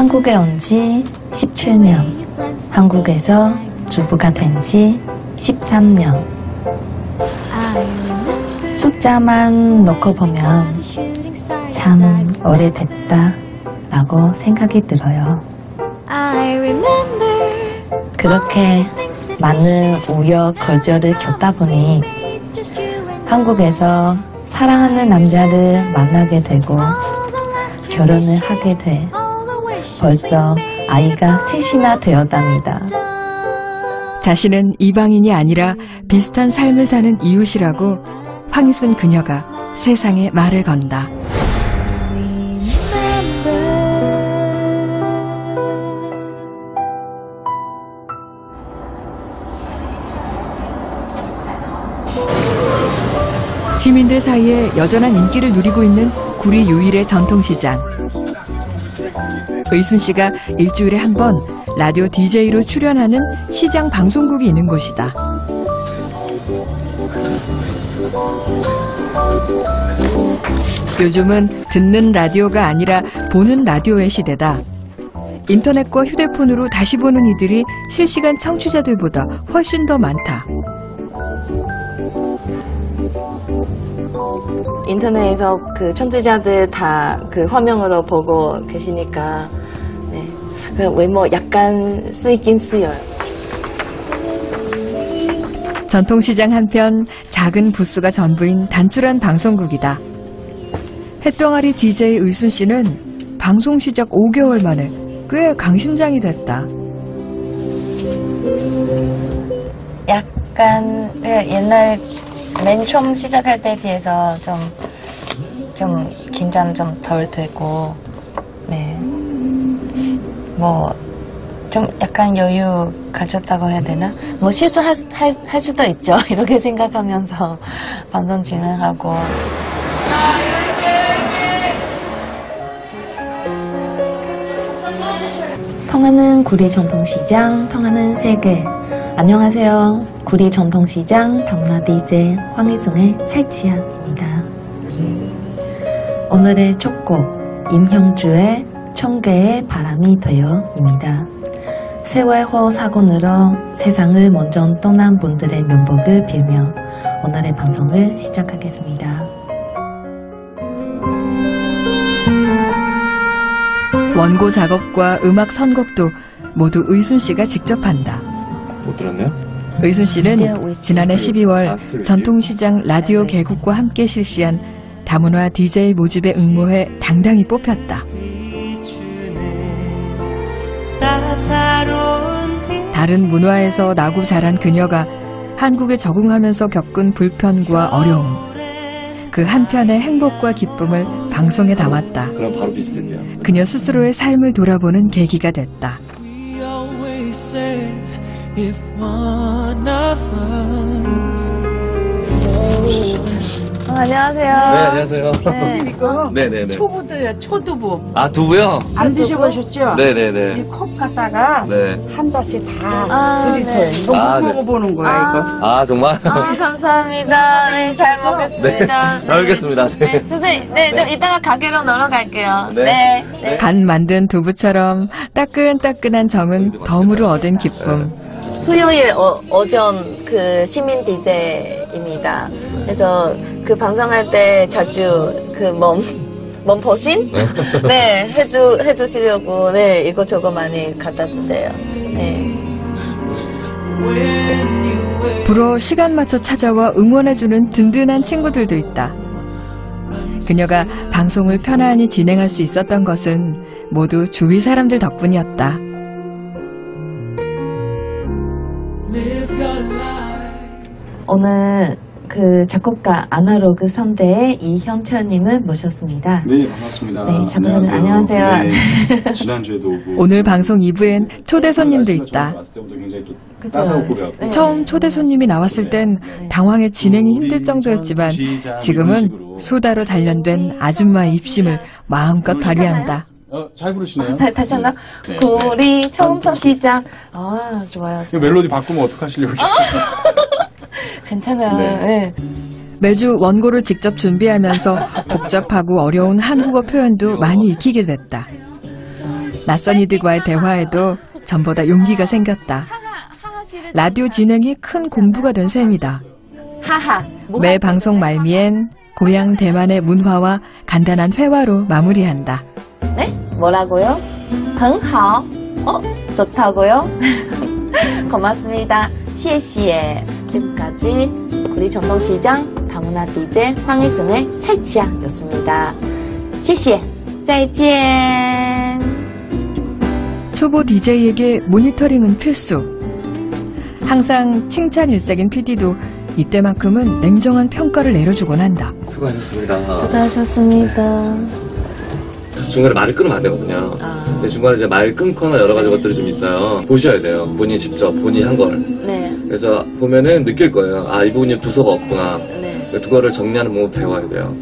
한국에 온 지 17년. 한국에서 주부가 된 지 13년. 숫자만 놓고 보면 참 오래됐다 라고 생각이 들어요. 그렇게 많은 우여곡절을 겪다 보니 한국에서 사랑하는 남자를 만나게 되고 결혼을 하게 돼 벌써 아이가 셋이나 되었답니다. 자신은 이방인이 아니라 비슷한 삶을 사는 이웃이라고 황희순 그녀가 세상에 말을 건다. 시민들 사이에 여전한 인기를 누리고 있는 구리 유일의 전통시장. 의순 씨가 일주일에 한 번 라디오 DJ로 출연하는 시장 방송국이 있는 곳이다. 요즘은 듣는 라디오가 아니라 보는 라디오의 시대다. 인터넷과 휴대폰으로 다시 보는 이들이 실시간 청취자들보다 훨씬 더 많다. 인터넷에서 그 청취자들 다 그 화면으로 보고 계시니까 네. 그 외모 약간 쓰이긴 쓰여요. 전통시장 한편 작은 부스가 전부인 단출한 방송국이다. 햇병아리 DJ 의순 씨는 방송 시작 5개월 만에 꽤 강심장이 됐다. 약간 그 옛날 맨 처음 시작할 때 비해서 좀, 좀 긴장 좀 덜 되고, 네. 뭐, 좀 약간 여유 가졌다고 해야 되나? 뭐 실수할 수- 할, 할 수도 있죠. 이렇게 생각하면서 방송 진행하고. 통하는 구리 전통시장, 통하는 세계. 안녕하세요. 구리 전통시장 담나 DJ 황희순의 찰치아입니다. 오늘의 첫 곡, 임형주의 청개의 바람이 되어입니다. 세월호 사고로 세상을 먼저 떠난 분들의 면복을 빌며 오늘의 방송을 시작하겠습니다. 원고 작업과 음악 선곡도 모두 의순 씨가 직접 한다. 못 들었네요? 의순 씨는 지난해 12월 전통시장 라디오 개국과 함께 실시한 다문화 DJ 모집에 응모해 당당히 뽑혔다. 다른 문화에서 나고 자란 그녀가 한국에 적응하면서 겪은 불편과 어려움, 그 한편의 행복과 기쁨을 방송에 담았다. 그럼 바로 비슷했네요. 그녀 스스로의 삶을 돌아보는 계기가 됐다. 안녕하세요. 네, 안녕하세요. 네. 네네네. 초부도요, 초두부. 아, 두부요? 안 드셔보셨죠? 네네네. 이 컵 갖다가 네. 한 잔씩 다 아, 드리세요. 네. 이거 아, 못 네. 먹어보는 거야, 이거. 아, 정말? 아, 감사합니다. 네, 잘 먹겠습니다. 네, 잘 먹겠습니다. 네. 네, 선생님, 네, 좀 이따가 가게로 놀러 갈게요. 네. 네. 네. 간 만든 두부처럼 따끈따끈한 정은 덤으로 얻은 기쁨. 수요일 어, 오전 그 시민 DJ입니다. 그래서 그 방송할 때 자주 그 몸, 몸보신? 네, 해주, 해주시려고, 네, 이것저것 많이 갖다 주세요. 네. 불어 시간 맞춰 찾아와 응원해주는 든든한 친구들도 있다. 그녀가 방송을 편안히 진행할 수 있었던 것은 모두 주위 사람들 덕분이었다. 오늘 그 작곡가 아나로그 선대의 이현철님을 모셨습니다. 네, 반갑습니다. 네, 작가님 안녕하세요. 네, 지난주에도 오고 오늘 방송 2부엔 초대 손님도 있다. 그쵸. 네. 처음 초대 손님이 나왔을 땐 당황해 진행이 힘들 정도였지만 지금은 수다로 단련된 아줌마의 입심을 마음껏 발휘한다. 어, 잘 부르시네요. 다- 다시 한다. 네. 우리 처음부터 시작. 아, 좋아요. 이거 멜로디 바꾸면 어떡하시려고 괜찮아요. 네. 네. 매주 원고를 직접 준비하면서 복잡하고 어려운 한국어 표현도 많이 익히게 됐다. 낯선 이들과의 대화에도 전보다 용기가 생겼다. 라디오 진행이 큰 공부가 된 셈이다. 하하. 매 방송 말미엔 고향 대만의 문화와 간단한 회화로 마무리한다. 네? 뭐라고요? 很好. 어? 좋다고요? 고맙습니다. 谢谢. 지금까지 우리 전통시장 다문화 DJ 황일순의 차이치양이었습니다. 谢谢. 再见. 초보 DJ에게 모니터링은 필수. 항상 칭찬 일색인 PD도 이때만큼은 냉정한 평가를 내려주곤 한다. 수고하셨습니다. 수고하셨습니다. 중간에 말을 끊으면 안 되거든요. 아. 근데 중간에 이제 말 끊거나 여러 가지 것들이 좀 있어요. 보셔야 돼요. 본인이 직접, 본인이 한 걸. 네, 그래서 보면은 느낄 거예요. 아, 이 부분이 두서가 없구나. 네. 그거를 정리하는 방법 배워야 돼요.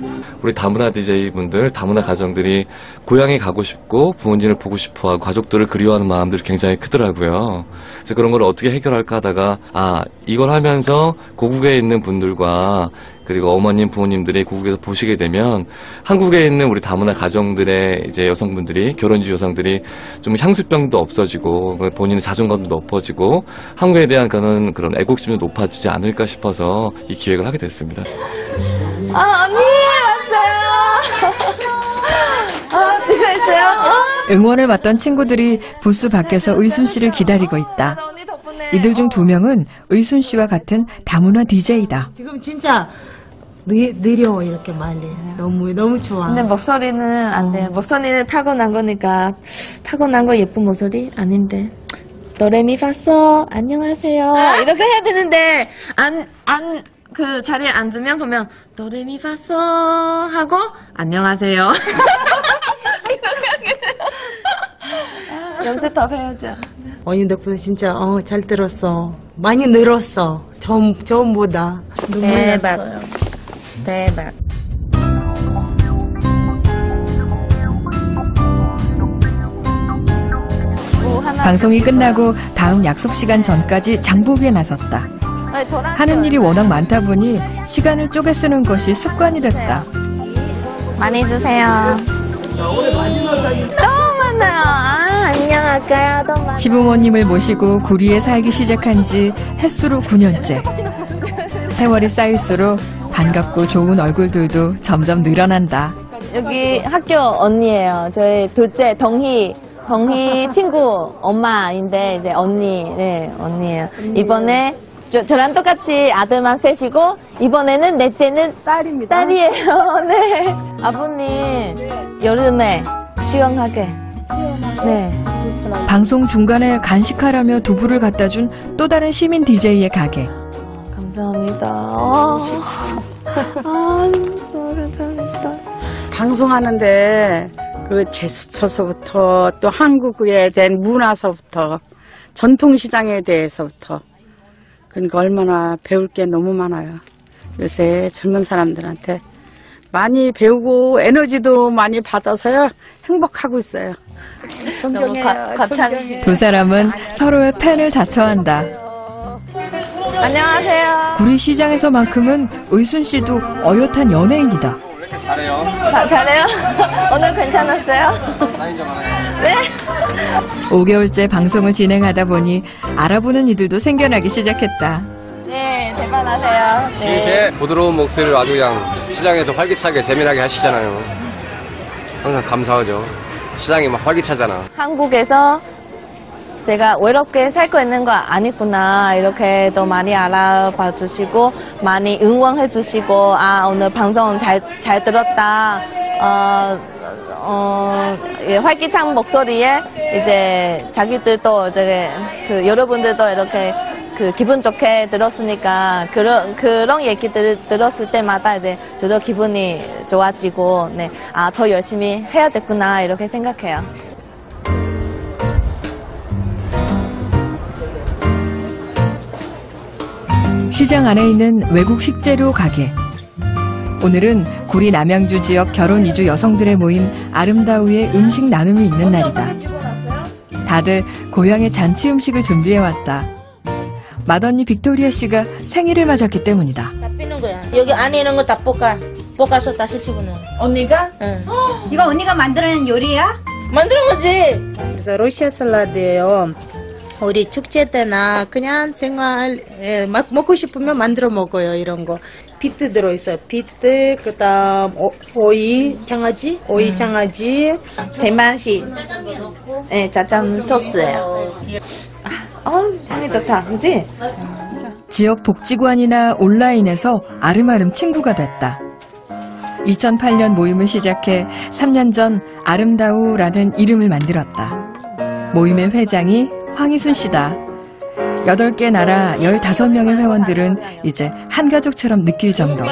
우리 다문화 DJ 분들, 다문화 가정들이 고향에 가고 싶고 부모님을 보고 싶어하고 가족들을 그리워하는 마음들이 굉장히 크더라고요. 그래서 그런 걸 어떻게 해결할까 하다가 아 이걸 하면서 고국에 있는 분들과 그리고 어머님, 부모님들이 고국에서 보시게 되면 한국에 있는 우리 다문화 가정들의 이제 여성분들이 결혼주 여성들이 좀 향수병도 없어지고 본인의 자존감도 높아지고 한국에 대한 그런 그런 애국심도 높아지지 않을까 싶어서 이 기획을 하게 됐습니다. 아, 언니, 응원을 받던 친구들이 부스 밖에서 의순 씨를 기다리고 있다. 이들 중 두 명은 의순 씨와 같은 다문화 DJ다. 지금 진짜 느, 느려 이렇게 말이 너무 너무 좋아. 근데 목소리는 안 돼. 목소리는 타고난 거니까 타고난 거 예쁜 목소리 아닌데. 도레미파소 안녕하세요. 이렇게 해야 되는데 안 안 그 자리에 앉으면 그러면 도레미파소 하고 안녕하세요. 연습 더 해야죠. 언니 덕분에 진짜 어, 잘 들었어. 많이 늘었어. 처음 처음보다. 눈물 대박. 났어요. 대박. 방송이 끝나고 다음 약속 시간 전까지 장보기에 나섰다. 하는 일이 워낙 많다 보니 시간을 쪼개 쓰는 것이 습관이 됐다. 많이 주세요. 아. 또 만나요. 시부모님을 모시고 구리에 살기 시작한 지 햇수로 9년째. 세월이 쌓일수록 반갑고 좋은 얼굴들도 점점 늘어난다. 여기 학교 언니예요. 저희 둘째 덩희. 덩희 친구 엄마인데 이제 언니, 네 언니예요. 이번에 저, 저랑 똑같이 아들만 셋이고 이번에는 넷째는 딸입니다. 딸이에요. 네. 아버님 여름에 시원하게. 네. 방송 중간에 간식하라며 두부를 갖다 준 또 다른 시민 DJ의 가게. 감사합니다. 아, 아, 너무 감사합니다. 방송하는데 그 제스처서부터 또 한국에 대한 문화서부터 전통시장에 대해서부터 그러니까 얼마나 배울 게 너무 많아요. 요새 젊은 사람들한테 많이 배우고 에너지도 많이 받아서요 행복하고 있어요. 너무. 과, 과찬. 두 사람은 서로의 팬을 자처한다. 안녕하세요. 구리 시장에서만큼은 의순 씨도 어엿한 연예인이다. 자, 잘해요? 오늘 괜찮았어요? 네? 5개월째 방송을 진행하다 보니 알아보는 이들도 생겨나기 시작했다. 네, 대박나세요. 네. 제 부드러운 목소리를 아주 그냥 시장에서 활기차게 재미나게 하시잖아요. 항상 감사하죠. 시장이 막 활기차잖아. 한국에서 제가 외롭게 살고 있는 거 아니구나. 이렇게 또 많이 알아봐 주시고, 많이 응원해 주시고, 아, 오늘 방송 잘, 잘 들었다. 어, 어, 예, 활기찬 목소리에 이제 자기들도 이제 그 여러분들도 이렇게 그 기분 좋게 들었으니까 그런 그런 얘기들 들었을 때마다 이제 저도 기분이 좋아지고 네, 아, 더 열심히 해야 됐구나 이렇게 생각해요. 시장 안에 있는 외국 식재료 가게. 오늘은 구리 남양주 지역 결혼 이주 여성들의 모임 아름다우의 음식 나눔이 있는 날이다. 다들 고향의 잔치 음식을 준비해 왔다. 맏언니 빅토리아 씨가 생일을 맞았기 때문이다. 다 빼는 거야. 여기 안에 있는 거 다 볶아. 볶아서 다시 씹어넣어. 언니가 응. 이거 언니가 만들어낸 요리야? 만드는 거지. 그래서 러시아 샐러드예요. 우리 축제 때나 그냥 생활 예, 막 먹고 싶으면 만들어 먹어요 이런 거. 비트 들어 있어요. 비트 그다음 오, 오이 장아찌, 오이 장아찌. 대만식 네, 짜장 소스예요. 아, 어, 향이 좋다. 그지? 지역 복지관이나 온라인에서 아름아름 친구가 됐다. 2008년 모임을 시작해 3년 전 아름다우라는 이름을 만들었다. 모임의 회장이 황희순 씨다. 8개 나라 15명의 회원들은 이제 한 가족처럼 느낄 정도.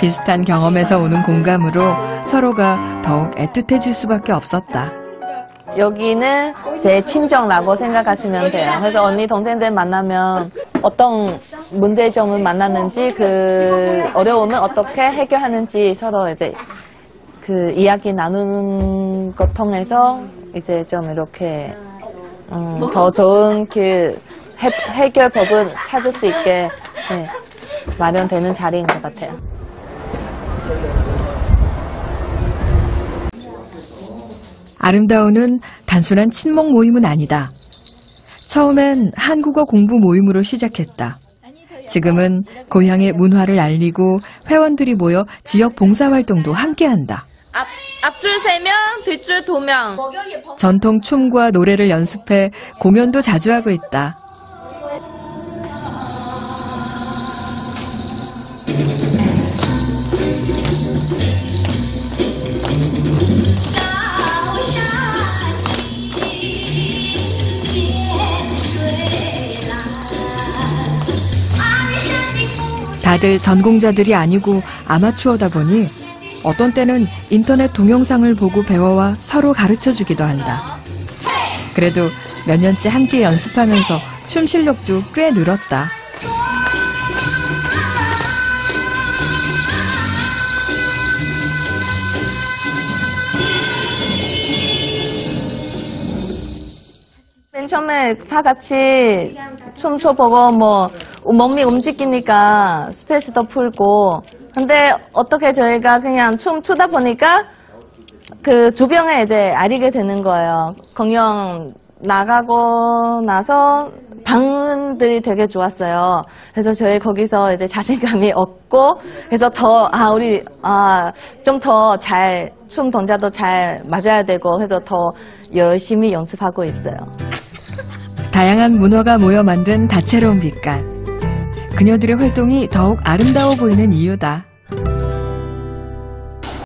비슷한 경험에서 오는 공감으로 서로가 더욱 애틋해질 수밖에 없었다. 여기는 제 친정라고 생각하시면 돼요. 그래서 언니 동생들 만나면 어떤 문제점을 만났는지 그 어려움을 어떻게 해결하는지 서로 이제 그 이야기 나누는 것 통해서 이제 좀 이렇게 음, 더 좋은 길 해, 해결법을 찾을 수 있게 네, 마련되는 자리인 것 같아요. 아름다우는 단순한 친목 모임은 아니다. 처음엔 한국어 공부 모임으로 시작했다. 지금은 고향의 문화를 알리고 회원들이 모여 지역 봉사활동도 함께한다. 앞, 앞줄 3명, 뒷줄 2명. 전통 춤과 노래를 연습해 공연도 자주 하고 있다. 다들 전공자들이 아니고 아마추어다 보니 어떤 때는 인터넷 동영상을 보고 배워와 서로 가르쳐 주기도 한다. 그래도 몇 년째 함께 연습하면서 춤 실력도 꽤 늘었다. 맨 처음에 다 같이 춤춰보고 뭐 몸이 움직이니까 스트레스도 풀고 근데 어떻게 저희가 그냥 춤 추다 보니까 그 주변에 이제 알리게 되는 거예요. 공연 나가고 나서 방들이 되게 좋았어요. 그래서 저희 거기서 이제 자신감이 얻고 그래서 더 아 우리 아 좀 더 잘춤 동작도 잘 맞아야 되고 그래서 더 열심히 연습하고 있어요. 다양한 문화가 모여 만든 다채로운 빛깔. 그녀들의 활동이 더욱 아름다워 보이는 이유다.